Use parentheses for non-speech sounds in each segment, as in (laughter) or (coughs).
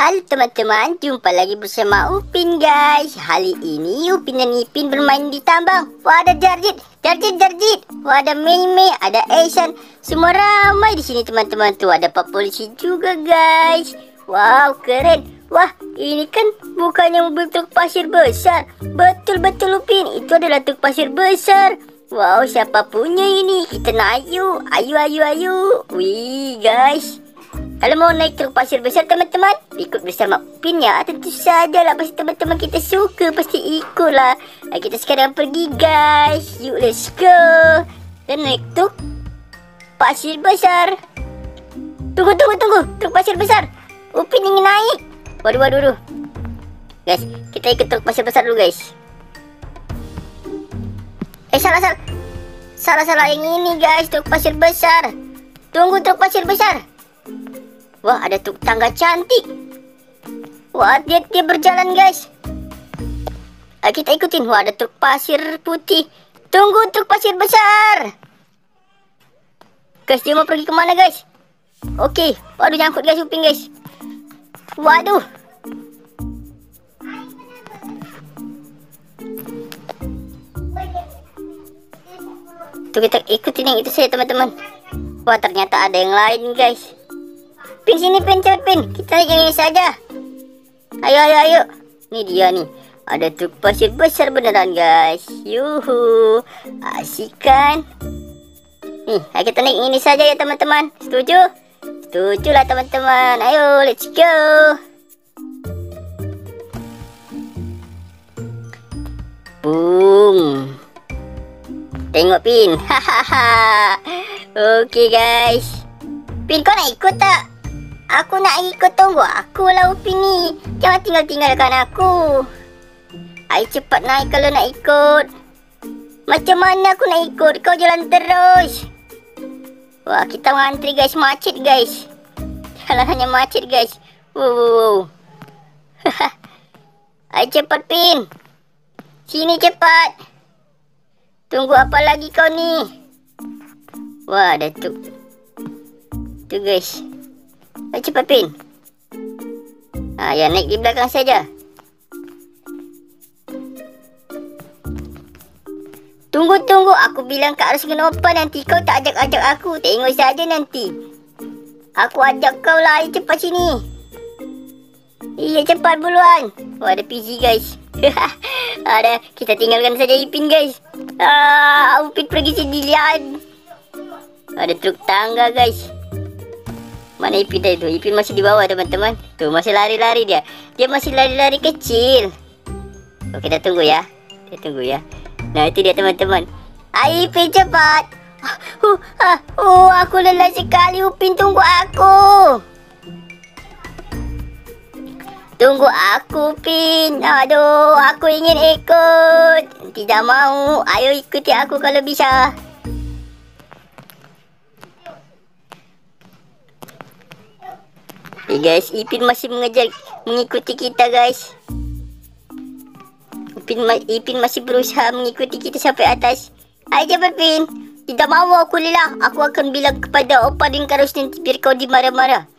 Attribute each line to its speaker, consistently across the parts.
Speaker 1: Halo teman-teman, jumpa lagi bersama Upin guys. Hari ini Upin dan Ipin bermain di tambang. Wah ada Jarjit, Jarjit, Jarjit. Wah ada Mei Mei, ada Aisan. Semua ramai di sini teman-teman. Tuh ada Pak Polisi juga guys. Wow keren. Wah ini kan bukannya mobil truk pasir besar. Betul-betul Upin, itu adalah truk pasir besar. Wow siapa punya ini? Kita naik yuk. Ayo ayo ayo. Wih guys kalau mau naik truk pasir besar teman-teman, ikut bersama Upin ya. Tentu saja lah pasti teman-teman kita suka, pasti ikut lah. Kita sekarang pergi guys. Yuk let's go. Dan naik truk pasir besar. Tunggu, tunggu, tunggu. Truk pasir besar. Upin ingin naik. Waduh, waduh, waduh. Guys, kita ikut truk pasir besar dulu guys. Eh, salah, salah. Salah, salah yang ini guys. Truk pasir besar. Tunggu truk pasir besar. Wah, ada truk tangga cantik. Wah, dia, dia berjalan, guys. Ayo kita ikutin. Wah, ada truk pasir putih. Tunggu truk pasir besar. Guys, dia mau pergi ke mana, guys? Oke. Waduh, nyangkut, guys, uping, guys. Waduh. Tuh kita ikutin yang itu saya, teman-teman. Wah, ternyata ada yang lain, guys. Pin sini Pin. Pin. Kita ini saja Ayo ayo ayo. Ini dia nih Ada truk pasir besar beneran guys. Yuhu. Asik kan Nih ayo kita naik ini saja ya teman-teman. Setuju? Setuju lah teman-teman. Ayo let's go. Boom. Tengok Pin. (laughs) Hahaha. Oke guys. Pin kau nak ikut tak? Aku nak ikut tunggu aku lah Upin ni. Jangan tinggal-tinggalkan aku. Ayo cepat naik kalau nak ikut. Macam mana aku nak ikut? Kau jalan terus. Wah, kita mengantri guys. Macet guys. (laughs) Jalan hanya macet guys. Wow, wow, wow. (laughs) Cepat Pin. Sini cepat. Tunggu apa lagi kau ni? Wah, ada tu. Tu guys. Ayo cepat Pin. Ha, ya naik di belakang saja. Tunggu tunggu aku bilang Kak harus kena open nanti kau tak ajak-ajak aku. Tengok saja nanti. Aku ajak kau lah. Cepat sini. Iya cepat buluan. Oh ada PG guys. (laughs) ada kita tinggalkan saja Ipin guys. Ah, Upin pergi lihat. Ada truk tangga guys. Mana Ipin dah itu? Ipin masih di bawah teman-teman. Tuh masih lari-lari dia. Dia masih lari-lari kecil. Oke kita tunggu ya. Kita tunggu ya. Nah itu dia teman-teman. Ayo Ipin cepat. Uh, uh, uh, aku lelah sekali Upin tunggu aku. Tunggu aku Pin. Aduh aku ingin ikut. Tidak mau. Ayo ikuti aku kalau bisa. Hey guys, Ipin masih mengejar mengikuti kita guys. Ipin, Ipin masih berusaha mengikuti kita sampai atas. Ayo cepat Pin. Tidak mahu aku lelah. Aku akan bilang kepada Opa dan Karus nanti biar kau dimarah-marah.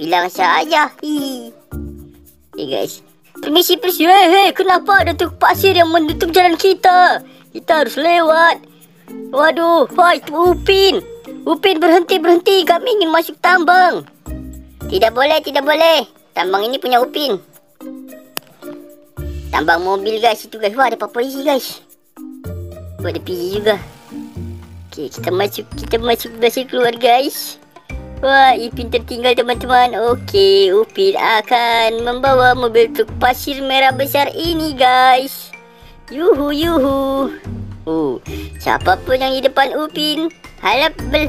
Speaker 1: Bilang saja. Hi. Hey guys. Permisi, permisi. Hei, hei. Kenapa ada truk pasir yang menutup jalan kita? Kita harus lewat. Waduh. Hai, Upin. Upin berhenti, berhenti. Kami ingin masuk tambang. Tidak boleh, tidak boleh. Tambang ini punya Upin. Tambang mobil guys itu guys. Wah ada polisi guys. Wah ada PG juga. Okey kita masuk, kita masuk masuk keluar guys. Wah Ipin tertinggal teman-teman. Okey Upin akan membawa mobil truk pasir merah besar ini guys. Yuhu yuhu. Oh, siapa pun yang di depan Upin harap bel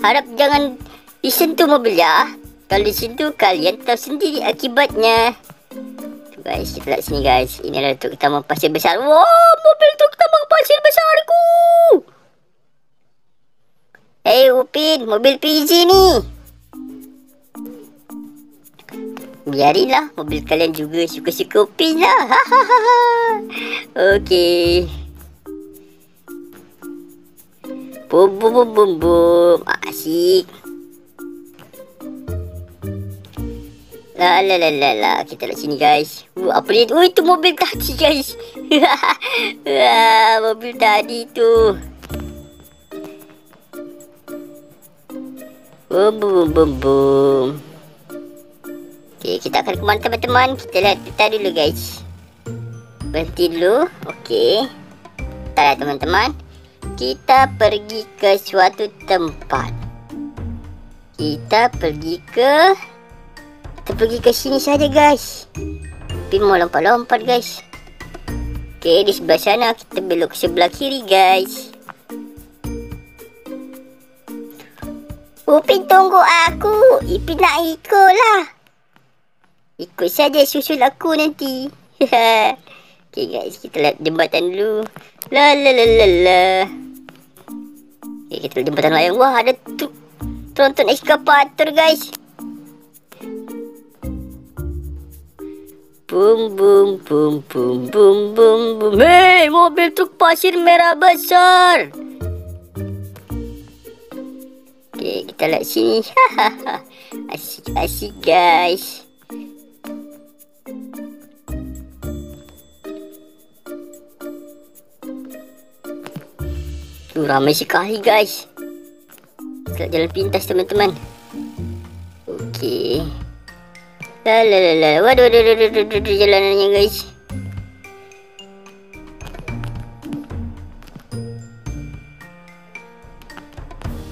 Speaker 1: harap jangan Disentuh ya. Kalau disentuh kalian tahu sendiri akibatnya. Guys, kita lihat sini guys. Ini adalah truk tambang pasir besar. Wow, mobil truk tambang pasir besarku. Hey Upin, mobil PG ni. Biarilah mobil kalian juga suka-suka Upin lah. (laughs) Okey. Bum bum bum bum bum. Asyik. La la la la la. Kita lihat sini guys. Uh, apa ni? Oh itu mobil tadi guys. (laughs) Wah, mobil tadi tu. Boom boom boom boom. Okay, kita akan ke mana teman-teman? Kita lihat peta dulu guys. Berhenti dulu. Okay. Kita lihat teman-teman. Kita pergi ke suatu tempat. Kita pergi ke kita pergi ke sini saja guys. Pin mau lompat-lompat guys. Okey, di sebelah sana kita belok sebelah kiri guys. Upin tunggu aku. Ipin nak ikut lah. Ikut saja susul aku nanti. (laughs) Okey guys, kita lihat jembatan dulu. La la la la la. Okay, kita lihat jembatan layang. Wah, ada tu tronton eskapator guys. Boom boom boom boom boom boom boom. Hey, mobil truk pasir merah besar. Okay, kita lihat sini. (laughs) asik asik guys. Tu ramai sekali guys. Kita jalan pintas teman-teman. Okey. La la la la. Waduh, waduh, waduh, waduh, waduh, waduh jalanannya guys.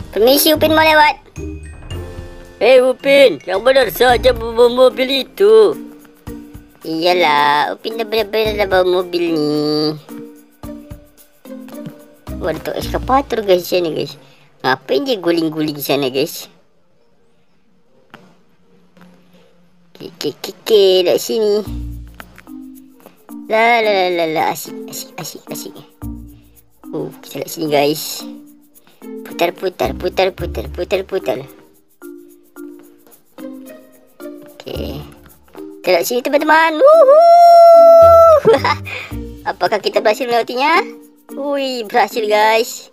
Speaker 1: Permisi Upin mau lewat. Hei Upin, yang benar saja bawa mobil itu. Iyalah, Upin dah benar-benar bawa mobil ni. Tu eskapator guys sana guys. Ngapain dia guling-guling sana guys? Kek kek kek dekat sini. La la la la la asik asik asik asik. Oh, kita lihat sini guys. Putar putar putar putar putar putar. Okey. Kita lihat sini teman-teman. (laughs) Apakah kita berhasil melewatinya? Ui, berhasil guys.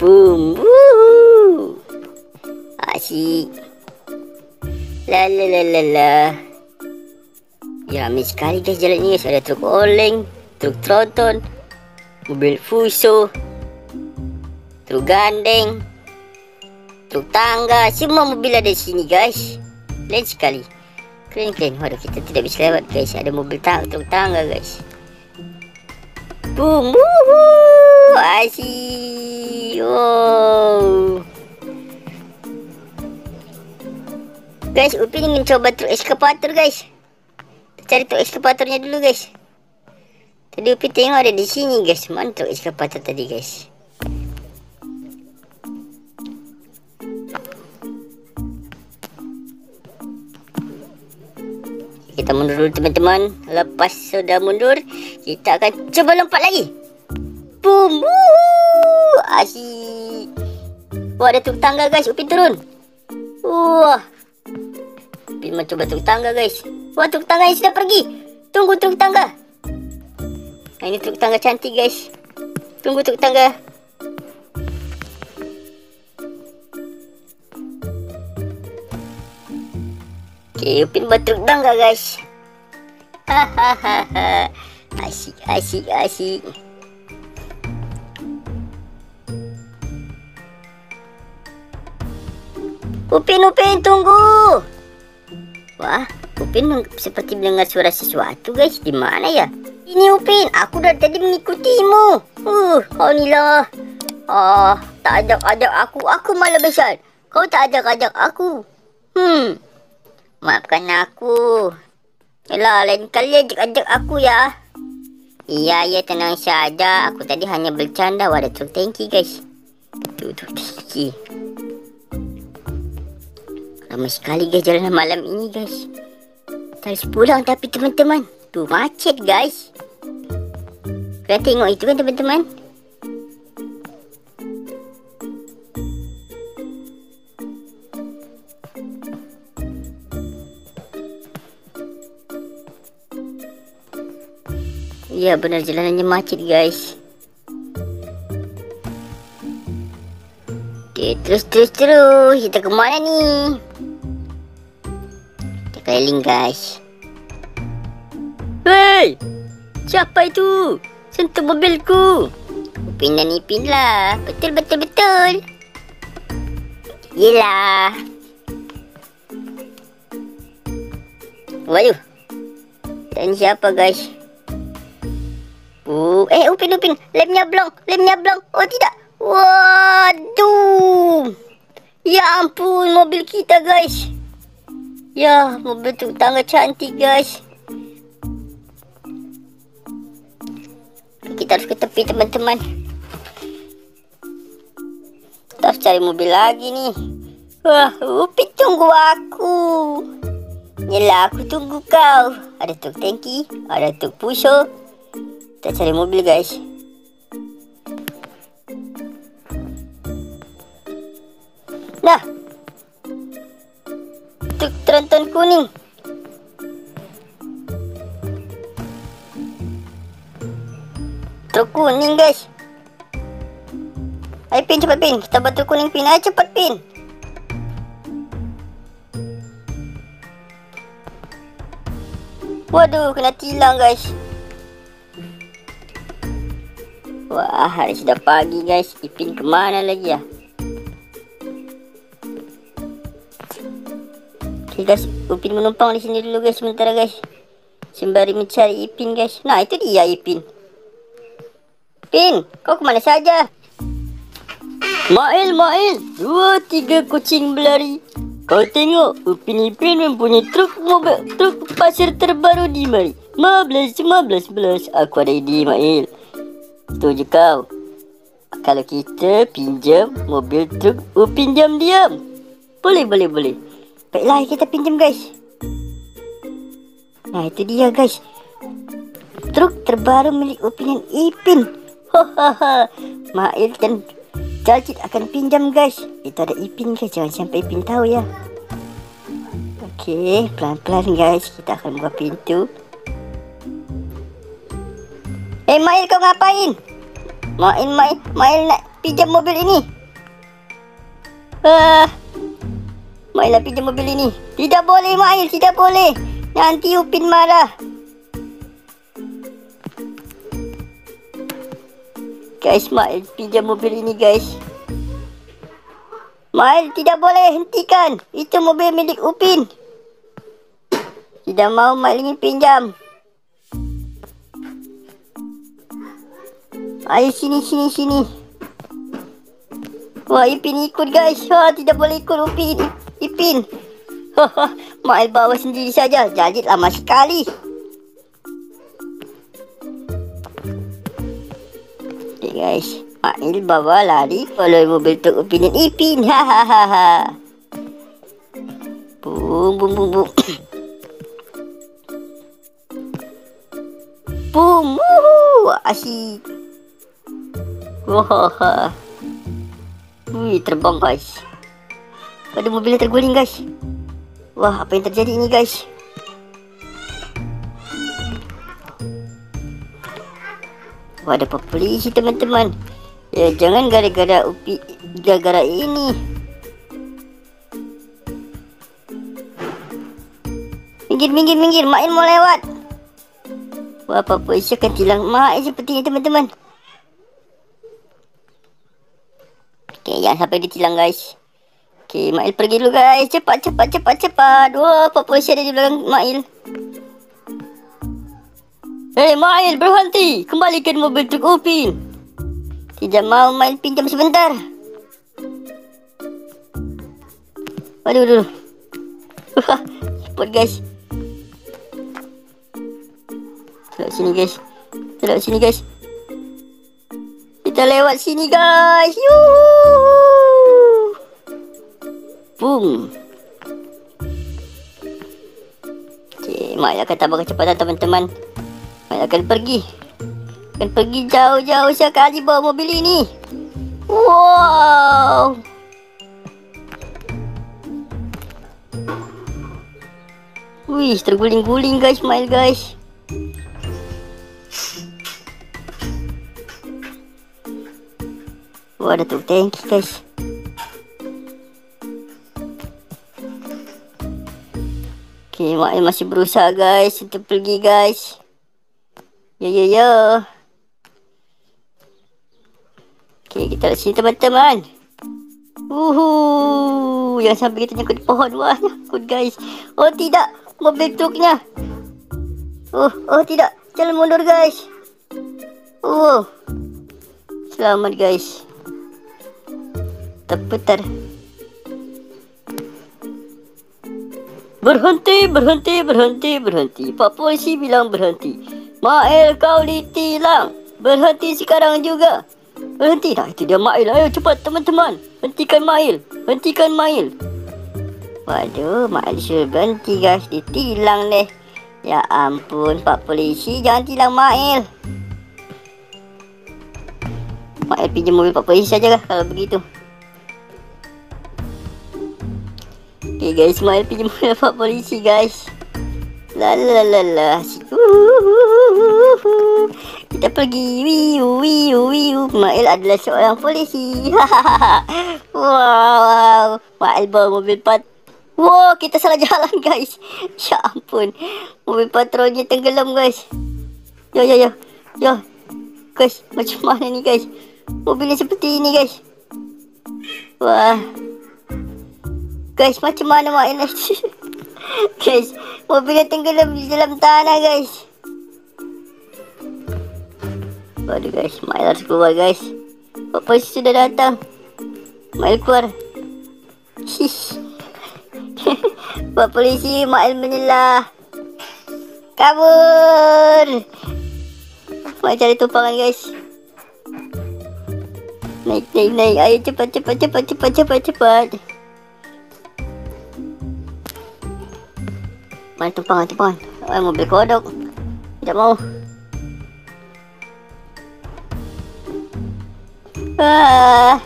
Speaker 1: Boom. Asyik. La la la la la. Ya, ramai sekali guys jalan ni guys. Ada truk oleng, truk tronton, mobil fuso, truk gandeng, truk tangga. Semua mobil ada di sini guys. Lain sekali. Keren keren. Waduh kita tidak bisa lewat guys. Ada mobil tang truk tangga guys. Boom. Woohoo. Asyik. Oh. Guys, Upin ingin coba truk eskapator guys. Cari truk eskapatornya dulu guys. Tadi Upin tengok ada di sini guys. Mana truk tadi guys? Kita mundur dulu teman-teman. Lepas sudah mundur, kita akan coba lompat lagi. Boom! Woo! Asyik. Wah, ada truk tangga guys. Upin turun. Wah, Pergi mencoba truk tangga guys. Wah truk tangga sudah pergi. Tunggu truk tangga. Nah, ini truk tangga cantik guys. Tunggu truk tangga. Okay, Upin buat truk tangga guys. Hahaha. Asyik, asyik, asyik. Upin, Upin, tunggu. Wah, Upin seperti mendengar suara sesuatu guys. Di mana ya? Ini Upin, aku dari tadi mengikutimu. Uh, kau ni. Ah, tak ajak-ajak aku. Aku malah besar. Kau tak ajak-ajak aku. Hmm. Maafkan aku. Yalah, lain kali ajak-ajak aku ya. Iya, ya tenang saja. Aku tadi hanya bercanda. Wah, ada truk tanki guys. Tuh, truk tanki. Ramai sekali guys jalan malam ini guys. Tak harus pulang tapi teman-teman. Tu macet guys. Kalian tengok itu kan teman-teman. Ya benar jalanannya macet guys. Okay, terus terus terus. Kita ke mana ni? Kita keliling guys. Hei! Siapa itu? Sentuh mobilku. Upin dan Ipin lah. Betul betul betul. Yelah. Waduh. Dan siapa guys? Oh, eh Upin Upin, lemnya blong, lemnya blong. Oh tidak. Waduh. Ya ampun mobil kita guys. Ya, mobil tu tangga cantik guys. Kita harus ke tepi teman-teman. Kita harus cari mobil lagi nih. Wah, Upin tunggu aku. Yelah aku tunggu kau Ada tuk tanki Ada tuk pusho Kita cari mobil guys Nah Tuk tronton kuning Truk kuning guys Ayo pin cepat pin Kita buat truk kuning pin Ayo cepat pin Waduh, kena tilang guys. Wah, hari sudah pagi guys. Ipin ke mana lagi ya? Guys, Upin menumpang di sini dulu guys sementara guys. Sembari mencari Ipin guys. Nah, itu dia Ipin. Pin, kau kemana saja? Mail, Mail. Dua, tiga kucing berlari. Kau tengok, Upin Ipin mempunyai truk mobil, truk pasir terbaru di mari. 15, 15, 11. Aku ada ide, Mail. Setuju kau? Kalau kita pinjam mobil truk Upin diam-diam. Boleh, boleh, boleh. Baiklah, kita pinjam, guys. Nah, itu dia, guys. Truk terbaru milik Upin dan Ipin. Hahaha. Mail dan Jalcit akan pinjam guys. Itu ada Ipin guys. Jangan sampai Ipin tahu ya. Okey, pelan-pelan guys. Kita akan buka pintu. Eh, Mail kau ngapain? Mail, Mail, Mail nak pinjam mobil ini. Ah. Mail nak pinjam mobil ini. Tidak boleh, Mail. Tidak boleh. Nanti Upin marah. Guys, Mail pinjam mobil ini guys. Mail tidak boleh hentikan. Itu mobil milik Upin. Tidak mau Mail ingin pinjam. Ayo sini sini sini. Wah, Ipin ikut guys. Wah, tidak boleh ikut Upin. Ipin. (laughs) Mail bawa sendiri saja. Jadi lama sekali. Okay guys. Mail bawa lari kalau mobil Upin dan Ipin. Hahaha. Boom boom boom boom. (coughs) boom. Woohoo. Asyik. Wah. Wih, terbang guys. Ada mobil yang terguling guys. Wah, apa yang terjadi ini guys? Wah, ada polisi teman-teman. Ya, jangan gara-gara upi gara-gara ini. Minggir, minggir, minggir. Main mau lewat. Wah, apa polisi akan tilang Main seperti ini teman-teman. Okay, jangan sampai ditilang guys. Okay, Mail pergi dulu guys. Cepat, cepat, cepat, cepat. Wah, polisi ada di belakang Mail. Hei Mail berhenti. Kembalikan mobil truk Upin Tidak mau Mail pinjam sebentar. Aduh aduh. (laughs) Cepat guys. Lewat sini guys. Lewat sini guys. Kita lewat sini guys. Yuhuu Boom Okay Mail akan tambah kecepatan teman-teman saya akan pergi. Akan pergi jauh-jauh sekali bawa mobil ini. Wow. Wih, terguling-guling guys, smile guys. Wah, ada truk guys. Okay, Mail masih berusaha guys untuk pergi guys. Ya ya ya. Okay, kita lihat sini teman-teman. Uhu, yang sampai kita nyangkut pohon. Wah, nyangkut guys. Oh tidak, mobil truknya. Oh, oh tidak. Jalan mundur guys. Oh. Selamat guys. Terputar. Berhenti, berhenti, berhenti, berhenti. Pak polisi bilang berhenti. Mael kau ditilang. Berhenti sekarang juga. Berhenti dah. Itu dia Mail. Ayo cepat teman-teman. Hentikan Mail. Hentikan Mail. Waduh, Mail suruh berhenti guys. Ditilang deh. Ya ampun, Pak Polisi. Jangan tilang Mail. Mail pinjam mobil Pak Polisi saja lah kalau begitu. Okay guys, Mail pinjam (laughs) Pak Polisi guys. La la la la. Kita pergi. Wiu wiu wiu. Mail adalah seorang polisi. (laughs) wow. Mail bawa mobil pat. Wow, kita salah jalan guys. (laughs) Ya ampun. Mobil patrolnya tenggelam guys. Yo yo yo. Yo. Guys, macam mana ni guys? Mobilnya seperti ini guys. Wah. Guys, macam mana Mail? (laughs) guys, mobilnya tenggelam di dalam tanah guys. Waduh guys, Mail harus keluar guys. Polisi sudah datang. Mail keluar. (laughs) Pak polisi, Mail menyelah. Kabur. Mail cari tumpangan guys. Naik, naik, naik. Ayo cepat, cepat, cepat, cepat, cepat, cepat. Mana tumpangan, tumpangan. Ay, mobil kodok. Tidak mau. Ah,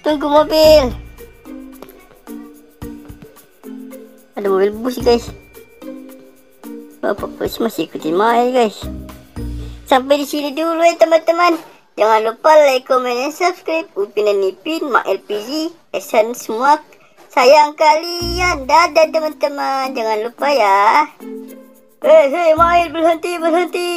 Speaker 1: tunggu mobil. Ada mobil bus guys. Bapak bus masih ikutin main guys. Sampai di sini dulu ya teman-teman. Jangan lupa like, komen, dan subscribe. Upin dan Ipin, Mak LPG, Esan semua. Sayang kalian. Dadah teman-teman. Jangan lupa ya. Hei, hei, Mail berhenti, berhenti.